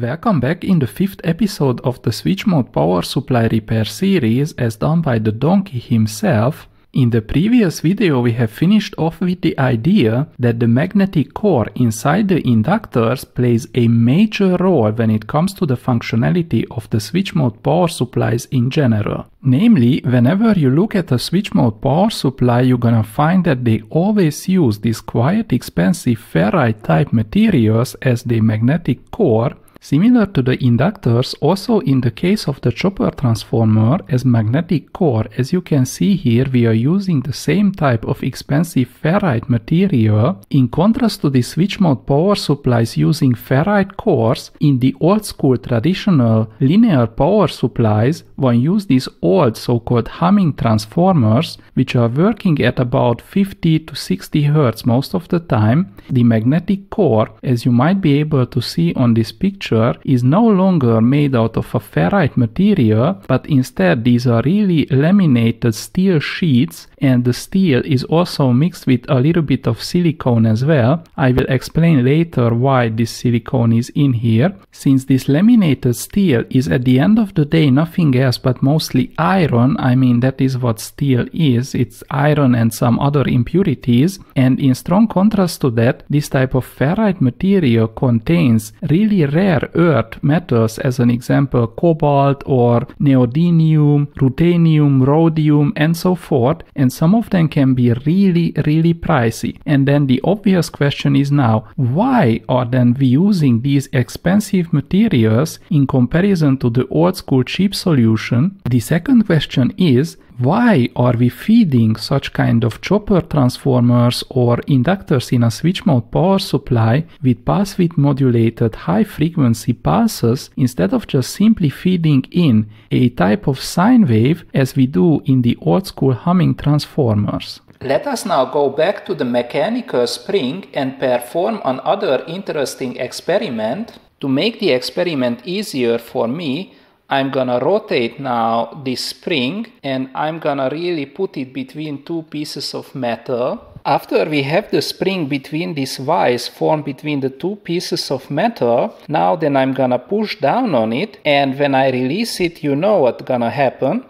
Welcome back in the fifth episode of the switch mode power supply repair series as done by the donkey himself. In the previous video we have finished off with the idea that the magnetic core inside the inductors plays a major role when it comes to the functionality of the switch mode power supplies in general. Namely, whenever you look at a switch mode power supply you're gonna find that they always use these quite expensive ferrite type materials as the magnetic core Similar to the inductors, also in the case of the chopper transformer as magnetic core, as you can see here, we are using the same type of expensive ferrite material. In contrast to the switch mode power supplies using ferrite cores, in the old school traditional linear power supplies, one used these old so-called humming transformers, which are working at about 50 to 60 Hz most of the time. The magnetic core, as you might be able to see on this picture, is no longer made out of a ferrite material, but instead these are really laminated steel sheets and the steel is also mixed with a little bit of silicone as well. I will explain later why this silicone is in here. Since this laminated steel is at the end of the day nothing else but mostly iron, I mean that is what steel is, it's iron and some other impurities, and in strong contrast to that, this type of ferrite material contains really rare rare earth metals as an example cobalt or neodymium, ruthenium, rhodium and so forth and some of them can be really really pricey. And then the obvious question is now why are then we using these expensive materials in comparison to the old school cheap solution? The second question is why are we feeding such kind of chopper transformers or inductors in a switch mode power supply with pulse width modulated high frequency pulses instead of just simply feeding in a type of sine wave as we do in the old school humming transformers? Let us now go back to the mechanical spring and perform another interesting experiment. To make the experiment easier for me, I'm gonna rotate now this spring and I'm gonna really put it between two pieces of metal. After we have the spring between these vise formed between the two pieces of metal, now then I'm gonna push down on it and when I release it you know what's gonna happen.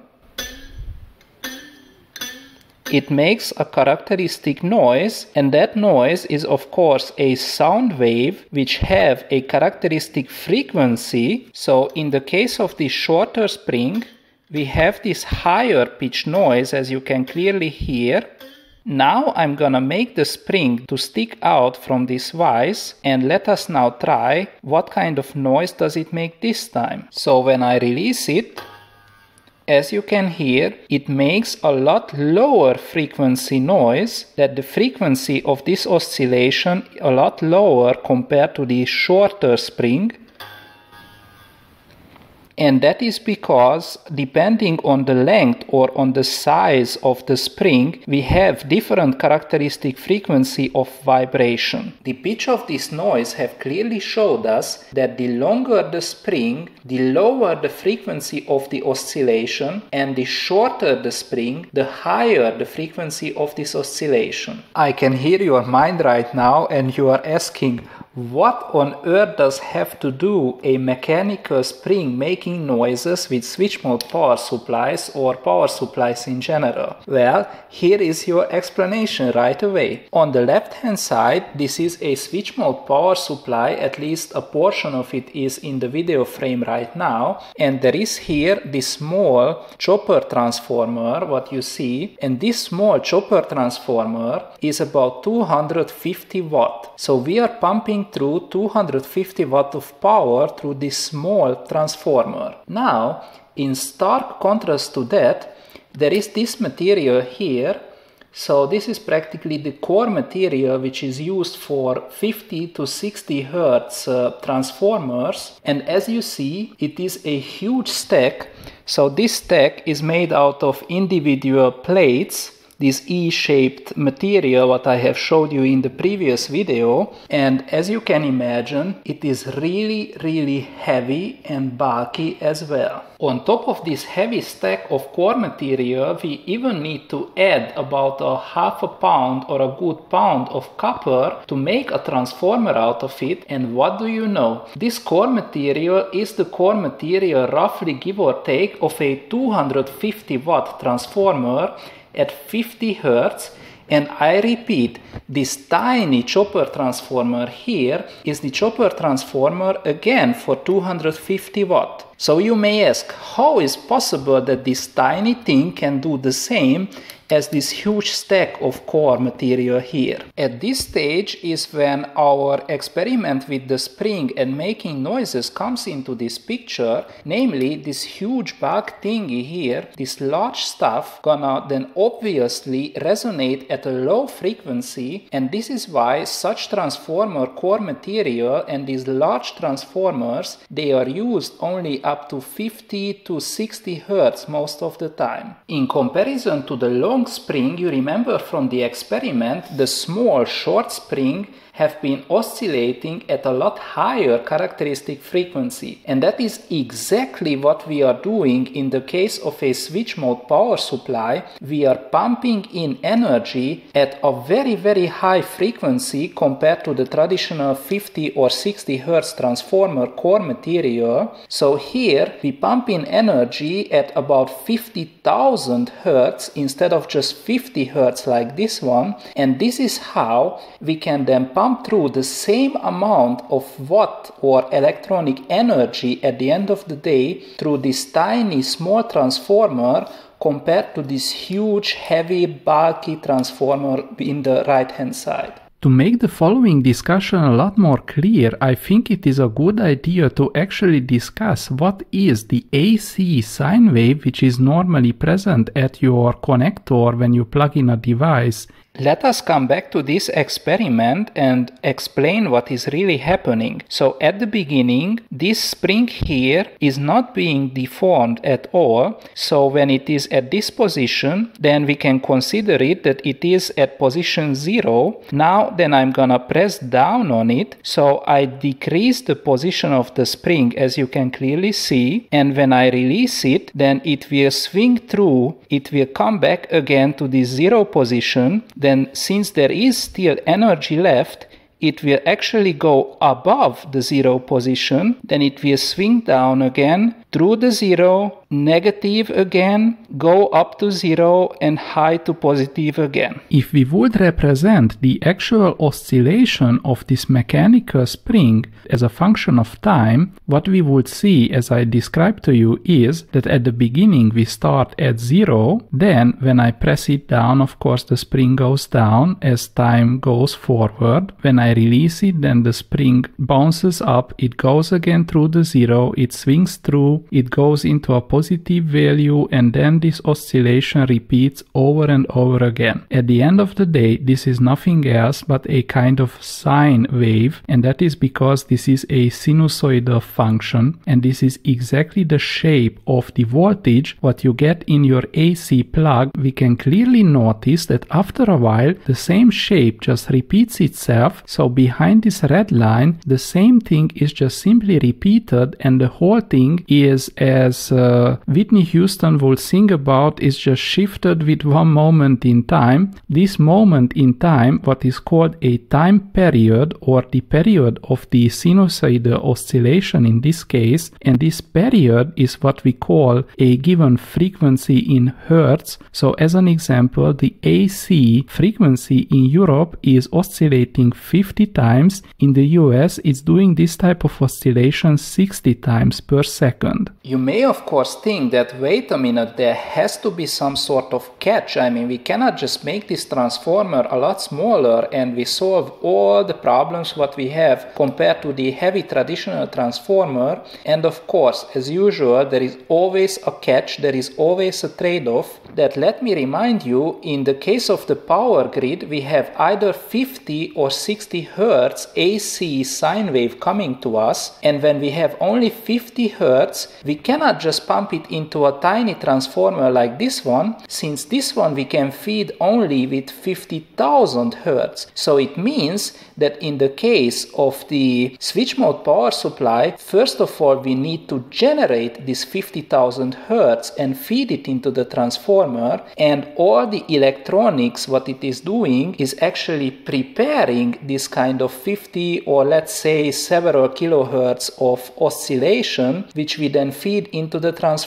It makes a characteristic noise and that noise is of course a sound wave which have a characteristic frequency. So in the case of the shorter spring, we have this higher pitch noise as you can clearly hear. Now I'm gonna make the spring to stick out from this vise and let us now try what kind of noise does it make this time. So when I release it, as you can hear, it makes a lot lower frequency noise that the frequency of this oscillation a lot lower compared to the shorter spring and that is because depending on the length or on the size of the spring we have different characteristic frequency of vibration. The pitch of this noise have clearly showed us that the longer the spring the lower the frequency of the oscillation and the shorter the spring the higher the frequency of this oscillation. I can hear your mind right now and you are asking what on earth does have to do a mechanical spring making noises with switch mode power supplies or power supplies in general? Well, here is your explanation right away. On the left hand side, this is a switch mode power supply, at least a portion of it is in the video frame right now. And there is here this small chopper transformer, what you see. And this small chopper transformer is about 250 watt. So we are pumping through 250 watt of power through this small transformer. Now, in stark contrast to that, there is this material here. So this is practically the core material which is used for 50 to 60 hertz uh, transformers. And as you see, it is a huge stack. So this stack is made out of individual plates this E-shaped material what I have showed you in the previous video. And as you can imagine, it is really, really heavy and bulky as well. On top of this heavy stack of core material, we even need to add about a half a pound or a good pound of copper to make a transformer out of it. And what do you know? This core material is the core material roughly give or take of a 250 watt transformer at 50 hertz and I repeat, this tiny chopper transformer here is the chopper transformer again for 250 watt. So you may ask, how is possible that this tiny thing can do the same as this huge stack of core material here. At this stage is when our experiment with the spring and making noises comes into this picture, namely this huge bug thingy here, this large stuff gonna then obviously resonate at a low frequency and this is why such transformer core material and these large transformers they are used only up to 50 to 60 hertz most of the time. In comparison to the long long spring, you remember from the experiment, the small short spring have been oscillating at a lot higher characteristic frequency. And that is exactly what we are doing in the case of a switch mode power supply. We are pumping in energy at a very, very high frequency compared to the traditional 50 or 60 Hertz transformer core material. So here we pump in energy at about 50,000 Hertz instead of just 50 Hertz like this one. And this is how we can then pump come through the same amount of watt or electronic energy at the end of the day through this tiny small transformer compared to this huge heavy bulky transformer in the right hand side. To make the following discussion a lot more clear, I think it is a good idea to actually discuss what is the AC sine wave which is normally present at your connector when you plug in a device let us come back to this experiment and explain what is really happening. So at the beginning, this spring here is not being deformed at all. So when it is at this position, then we can consider it that it is at position zero. Now then I'm gonna press down on it. So I decrease the position of the spring as you can clearly see. And when I release it, then it will swing through. It will come back again to the zero position. Then then since there is still energy left, it will actually go above the zero position, then it will swing down again through the zero negative again, go up to zero and high to positive again. If we would represent the actual oscillation of this mechanical spring as a function of time, what we would see as I described to you is that at the beginning we start at zero, then when I press it down, of course the spring goes down as time goes forward. When I release it, then the spring bounces up, it goes again through the zero, it swings through, it goes into a positive value and then this oscillation repeats over and over again. At the end of the day, this is nothing else but a kind of sine wave and that is because this is a sinusoidal function and this is exactly the shape of the voltage what you get in your AC plug. We can clearly notice that after a while the same shape just repeats itself so behind this red line the same thing is just simply repeated and the whole thing is as uh, Whitney Houston will sing about is just shifted with one moment in time. This moment in time, what is called a time period or the period of the sinusoidal oscillation in this case, and this period is what we call a given frequency in hertz. So as an example, the AC frequency in Europe is oscillating 50 times. In the US, it's doing this type of oscillation 60 times per second. You may of course think that wait a minute, there has to be some sort of catch. I mean, we cannot just make this transformer a lot smaller and we solve all the problems what we have compared to the heavy traditional transformer. And of course, as usual, there is always a catch, there is always a trade off. That let me remind you, in the case of the power grid, we have either 50 or 60 hertz AC sine wave coming to us, and when we have only 50 hertz, hertz, we cannot just pump it into a tiny transformer like this one, since this one we can feed only with 50,000 hertz. So it means that in the case of the switch mode power supply, first of all we need to generate this 50,000 hertz and feed it into the transformer and all the electronics what it is doing is actually preparing this kind of 50 or let's say several kilohertz of oscillation which we then feed into the transformer.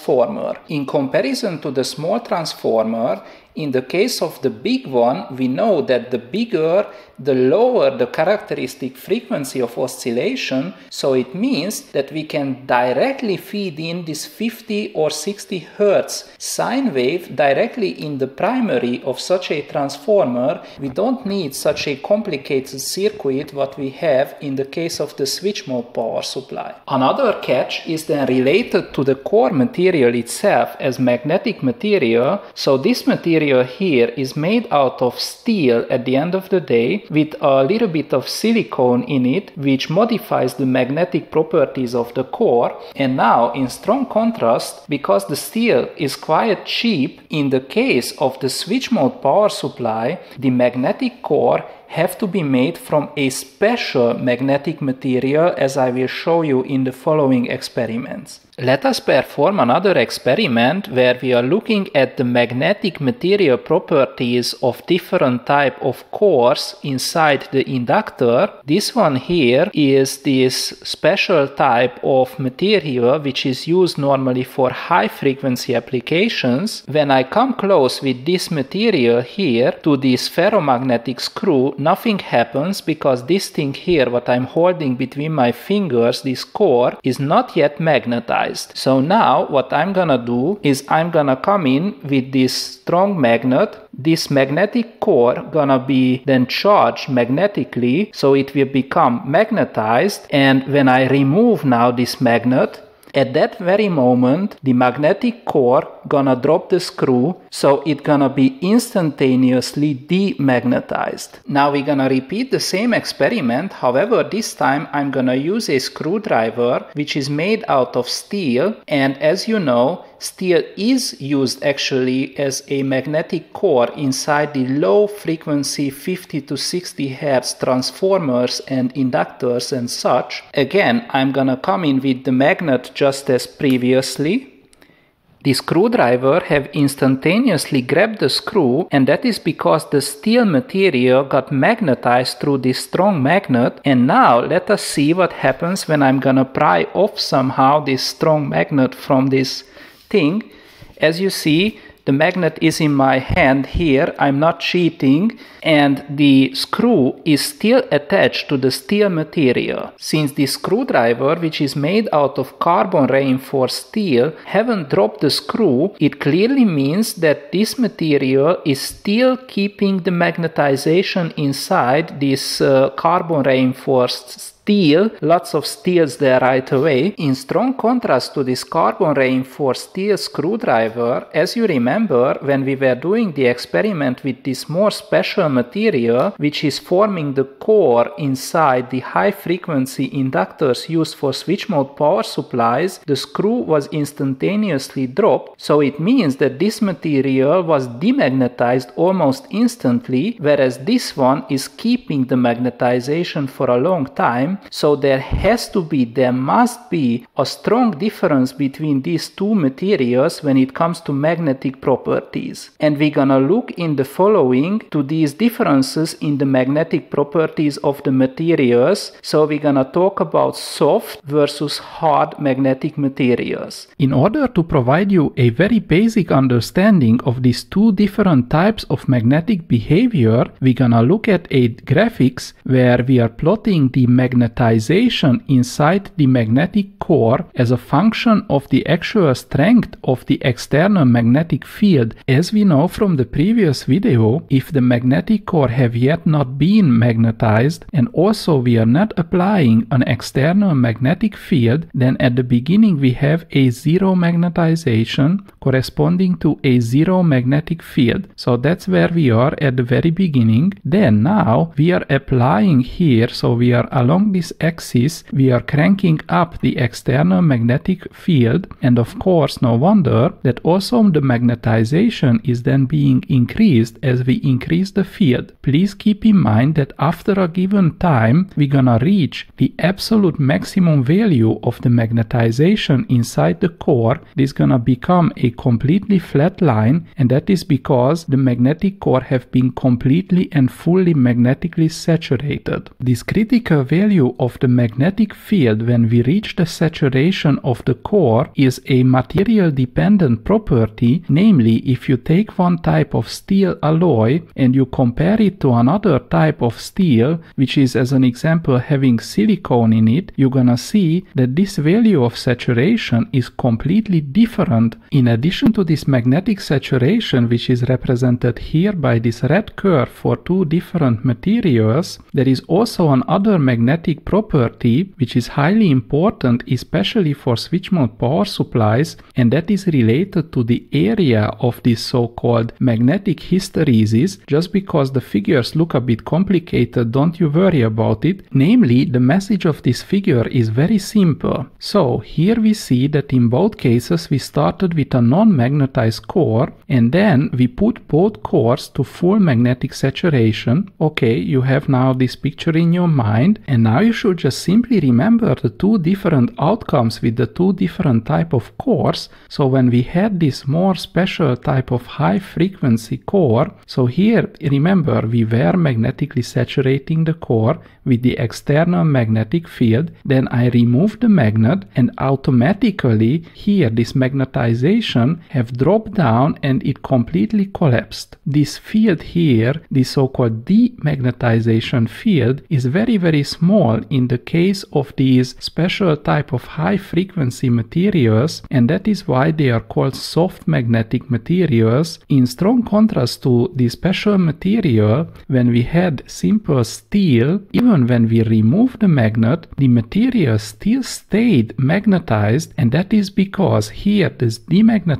In comparison to the small transformer, in the case of the big one, we know that the bigger, the lower the characteristic frequency of oscillation, so it means that we can directly feed in this 50 or 60 hertz sine wave directly in the primary of such a transformer. We don't need such a complicated circuit what we have in the case of the switch mode power supply. Another catch is then related to the core material itself as magnetic material, so this material material here is made out of steel at the end of the day with a little bit of silicone in it which modifies the magnetic properties of the core and now in strong contrast because the steel is quite cheap in the case of the switch mode power supply the magnetic core have to be made from a special magnetic material as I will show you in the following experiments. Let us perform another experiment where we are looking at the magnetic material properties of different type of cores inside the inductor. This one here is this special type of material which is used normally for high frequency applications. When I come close with this material here to this ferromagnetic screw, nothing happens because this thing here, what I'm holding between my fingers, this core, is not yet magnetized. So now what I'm gonna do is I'm gonna come in with this strong magnet. This magnetic core gonna be then charged magnetically so it will become magnetized and when I remove now this magnet at that very moment, the magnetic core gonna drop the screw, so it gonna be instantaneously demagnetized. Now we're gonna repeat the same experiment, however this time I'm gonna use a screwdriver which is made out of steel and as you know, steel is used actually as a magnetic core inside the low frequency 50 to 60 Hz transformers and inductors and such. Again, I'm gonna come in with the magnet just as previously. The screwdriver have instantaneously grabbed the screw and that is because the steel material got magnetized through this strong magnet and now let us see what happens when I'm gonna pry off somehow this strong magnet from this thing. As you see, the magnet is in my hand here, I'm not cheating, and the screw is still attached to the steel material. Since the screwdriver, which is made out of carbon reinforced steel, haven't dropped the screw, it clearly means that this material is still keeping the magnetization inside this uh, carbon reinforced steel, lots of steels there right away. In strong contrast to this carbon reinforced steel screwdriver, as you remember when we were doing the experiment with this more special material which is forming the core inside the high frequency inductors used for switch mode power supplies, the screw was instantaneously dropped, so it means that this material was demagnetized almost instantly, whereas this one is keeping the magnetization for a long time time. So there has to be, there must be a strong difference between these two materials when it comes to magnetic properties. And we're gonna look in the following to these differences in the magnetic properties of the materials. So we're gonna talk about soft versus hard magnetic materials. In order to provide you a very basic understanding of these two different types of magnetic behavior, we're gonna look at a graphics where we are plotting the magnetic magnetization inside the magnetic core as a function of the actual strength of the external magnetic field. As we know from the previous video, if the magnetic core have yet not been magnetized and also we are not applying an external magnetic field, then at the beginning we have a zero magnetization corresponding to a zero magnetic field. So that's where we are at the very beginning. Then now we are applying here, so we are along this axis, we are cranking up the external magnetic field and of course no wonder that also the magnetization is then being increased as we increase the field. Please keep in mind that after a given time we're gonna reach the absolute maximum value of the magnetization inside the core. This is gonna become a completely flat line and that is because the magnetic core have been completely and fully magnetically saturated. This critical value of the magnetic field when we reach the saturation of the core is a material dependent property, namely if you take one type of steel alloy and you compare it to another type of steel, which is as an example having silicone in it, you're gonna see that this value of saturation is completely different. In addition to this magnetic saturation, which is represented here by this red curve for two different materials, there is also another magnetic property which is highly important, especially for switch mode power supplies, and that is related to the area of this so-called magnetic hysteresis. Just because the figures look a bit complicated, don't you worry about it. Namely, the message of this figure is very simple. So here we see that in both cases we started with a non-magnetized core and then we put both cores to full magnetic saturation. Okay, you have now this picture in your mind and now you should just simply remember the two different outcomes with the two different type of cores. So when we had this more special type of high frequency core, so here remember we were magnetically saturating the core with the external magnetic field, then I remove the magnet and automatically here this magnetization have dropped down and it completely collapsed. This field here, the so-called demagnetization field is very very small in the case of these special type of high frequency materials and that is why they are called soft magnetic materials in strong contrast to the special material when we had simple steel even when we remove the magnet the material still stayed magnetized and that is because here this demagnetization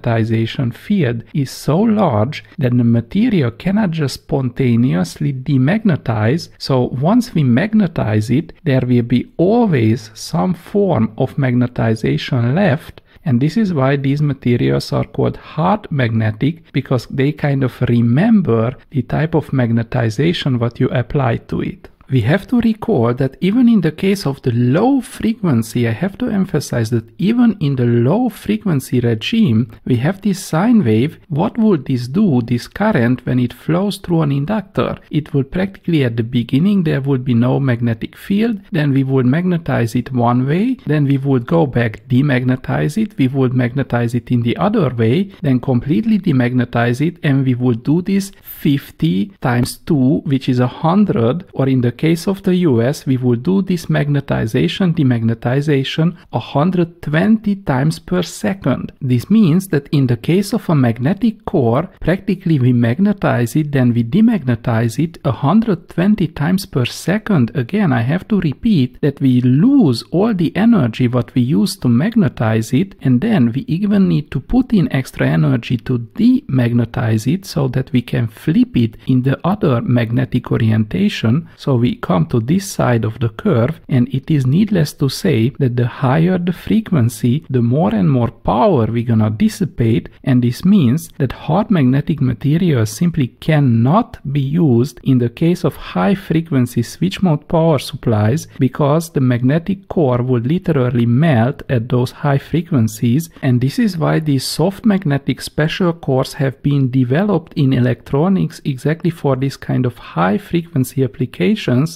field is so large that the material cannot just spontaneously demagnetize. So once we magnetize it there will be always some form of magnetization left. And this is why these materials are called hard magnetic because they kind of remember the type of magnetization what you apply to it we have to recall that even in the case of the low frequency, I have to emphasize that even in the low frequency regime, we have this sine wave. What would this do, this current, when it flows through an inductor? It would practically at the beginning, there would be no magnetic field. Then we would magnetize it one way. Then we would go back, demagnetize it. We would magnetize it in the other way, then completely demagnetize it. And we would do this 50 times 2, which is 100, or in the case of the US, we would do this magnetization, demagnetization 120 times per second. This means that in the case of a magnetic core, practically we magnetize it, then we demagnetize it 120 times per second. Again, I have to repeat that we lose all the energy what we use to magnetize it, and then we even need to put in extra energy to demagnetize it so that we can flip it in the other magnetic orientation. So we come to this side of the curve and it is needless to say that the higher the frequency, the more and more power we're gonna dissipate and this means that hard magnetic materials simply cannot be used in the case of high frequency switch mode power supplies because the magnetic core would literally melt at those high frequencies and this is why these soft magnetic special cores have been developed in electronics exactly for this kind of high frequency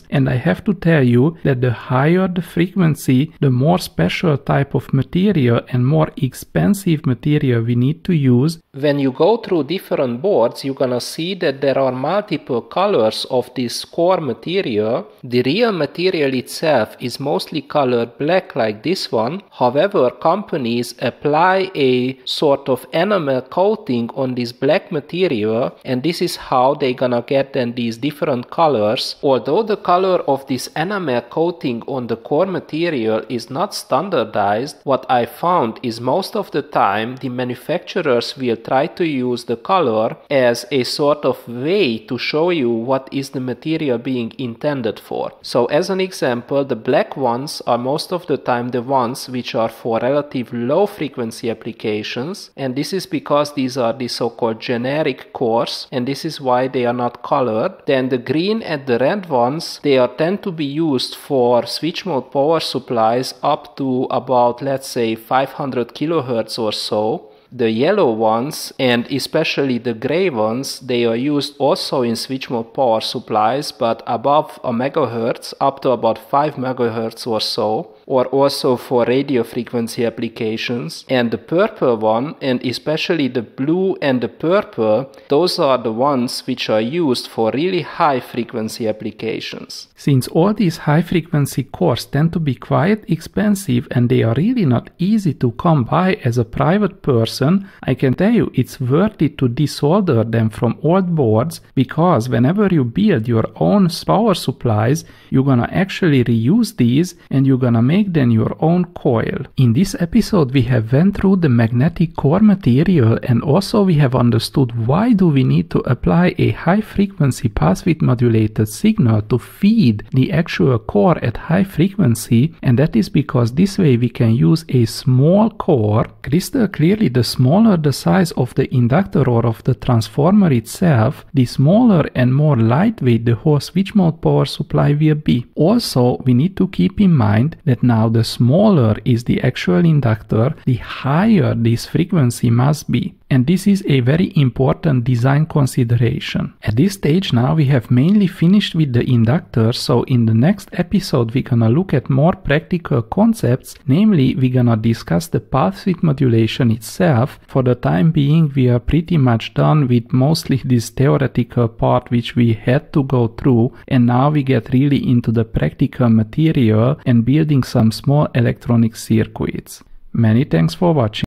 and I have to tell you that the higher the frequency, the more special type of material and more expensive material we need to use. When you go through different boards, you're gonna see that there are multiple colors of this core material. The real material itself is mostly colored black like this one. However, companies apply a sort of enamel coating on this black material and this is how they're gonna get then these different colors. Although the color of this enamel coating on the core material is not standardized, what I found is most of the time the manufacturers will try to use the color as a sort of way to show you what is the material being intended for. So as an example, the black ones are most of the time the ones which are for relative low frequency applications and this is because these are the so-called generic cores and this is why they are not colored. Then the green and the red ones, they are tend to be used for switch mode power supplies up to about let's say 500 kilohertz or so. The yellow ones and especially the gray ones they are used also in switch mode power supplies but above a megahertz up to about 5 megahertz or so or also for radio frequency applications. And the purple one, and especially the blue and the purple, those are the ones which are used for really high frequency applications. Since all these high frequency cores tend to be quite expensive and they are really not easy to come by as a private person, I can tell you it's worth it to desolder them from old boards because whenever you build your own power supplies, you're gonna actually reuse these and you're gonna make make then your own coil. In this episode we have went through the magnetic core material and also we have understood why do we need to apply a high frequency pulse width modulated signal to feed the actual core at high frequency and that is because this way we can use a small core crystal clearly the smaller the size of the inductor or of the transformer itself the smaller and more lightweight the whole switch mode power supply will be. Also we need to keep in mind that now the smaller is the actual inductor, the higher this frequency must be. And this is a very important design consideration. At this stage now we have mainly finished with the inductor, so in the next episode we're gonna look at more practical concepts, namely we're gonna discuss the pulse width modulation itself. For the time being we are pretty much done with mostly this theoretical part which we had to go through and now we get really into the practical material and building some small electronic circuits. Many thanks for watching.